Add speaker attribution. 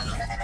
Speaker 1: Bye.